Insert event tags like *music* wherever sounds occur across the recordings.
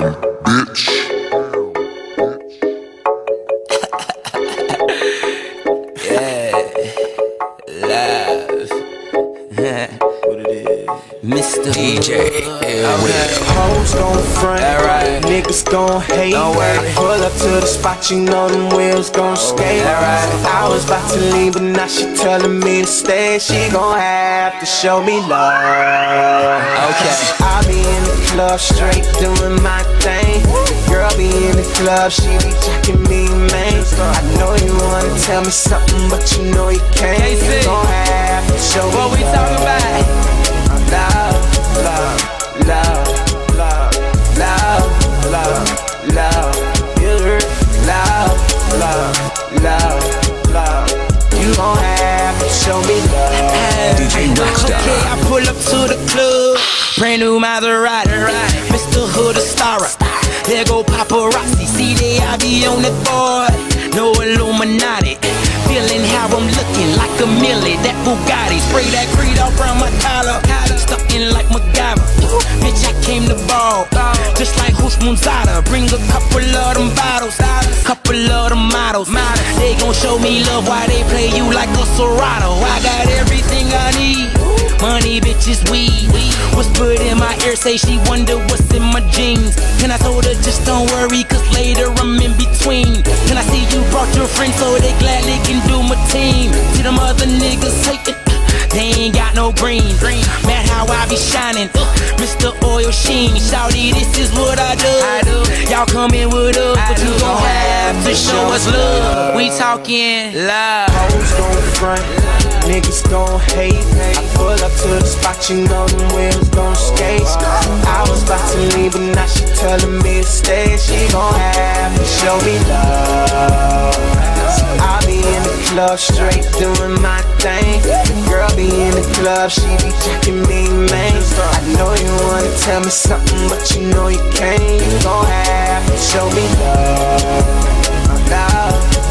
Damn, bitch. *laughs* yeah, Mr. DJ. Hoes gon' front, Alright. niggas gon' hate. Don't worry. Pull up to the spot, you know them wheels gon' skate. Alright. I was about to leave, but now she telling me to stay. She gon' have to show me love. Okay. I be in the club, straight doing my thing. Girl be in the club, she be checking me, man. I know you wanna tell me something, but you know you can't. Can't You gon' have to show me What we love. talking about? Love, love, love. You gon' have to show me love. DJ Okay, I pull up to the club. Brand new Maserati. Mr. Hood, a star. There go paparazzi. See, they I be on the board. No Illuminati. Feeling how I'm looking like a millie. That Bugatti. Spray that creed off around my collar. Stuck in like MacGyver. Bitch, I came to ball. Just like Houshmandzadeh. Bring a couple of them bottles. Couple of them models. They gon' show me love while they play you like a Serato. I got everything I need. Money, bitches, weed. Whispered in my ear, say she wonder what's in my jeans. And I told her just don't worry, cause later I'm in between. And I see you brought your friends, so they gladly can do my team. See them other niggas hating. They ain't got no green. Mad how I be shining. Oil Sheen. Shouty, this is what I do. Y'all coming with us, but you gon' have to show us love. We talking love. Hoes gon' front, niggas gon' hate. Me. I pull up to the spot, you know them wheels gon' skate. I was about to leave, but now she telling me to stay. She gon' have to show me love. I be in the club, straight doing my thing. The girl be in the club, she be checking me, tell me something, but you know you can't. You gon' have to show me love. Love, love,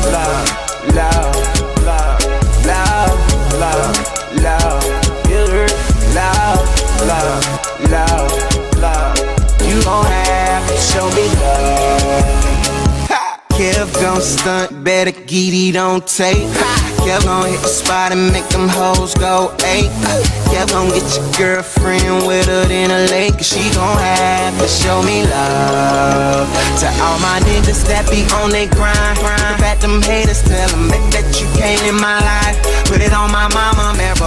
better get it on tape. Kev gon' hit the spot and make them hoes go eight. Kev gon' get your girlfriend with her in a lake. She gon' have to show me love. To all my niggas that be on they grind. Look at them haters, tell them that you came in my life. Put it on my mama,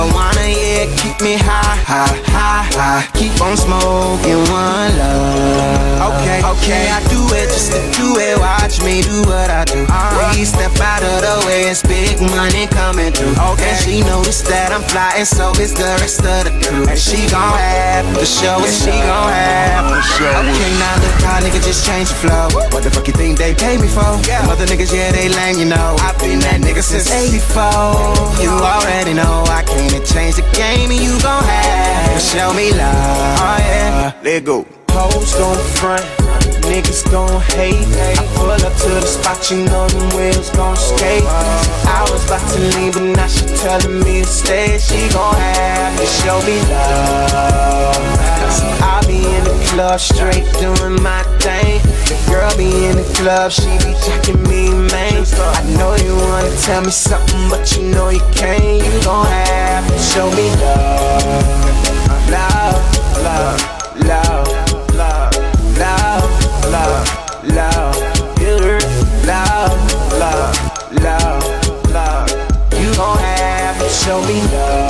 marijuana, yeah, keep me high, high, high, high. Keep on smoking one love. Okay, okay, I do it just to do it. Watch me do what I do. Uh-huh. Please step out of the way, it's big money coming through. Okay, and she noticed that I'm flying, so is the rest of the crew. And she gon' have the show it, she gon' have to show. Okay, now look how nigga just change the flow. What the fuck you think pay me for? Yeah. Other niggas, yeah, they lame, you know. I've been that nigga since 84. You already know I came to change the game, and you gon' have to show me love. Oh, yeah. Let go. Hoes gon' front, niggas gon' hate. I pull up to the spot, you know them wheels gon' skate. I was about to leave, but now she telling me to stay. She gon' have to show me love. I be in the club, straight doing my I be in the club, she be checking me, man. I know you wanna tell me something, but you know you can't. You gon' have to show me love, love, love, love, love, love, love, love, love, love, love. You gon' have to show me love.